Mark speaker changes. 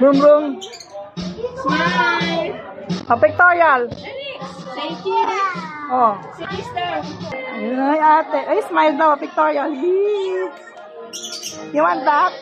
Speaker 1: Room, room.
Speaker 2: Smile.
Speaker 1: Oh, pictorial.
Speaker 2: Say cheese.
Speaker 1: Oh.
Speaker 2: Sister.
Speaker 1: Ay, ate. Ay, smile daw. Pictorial. You want that?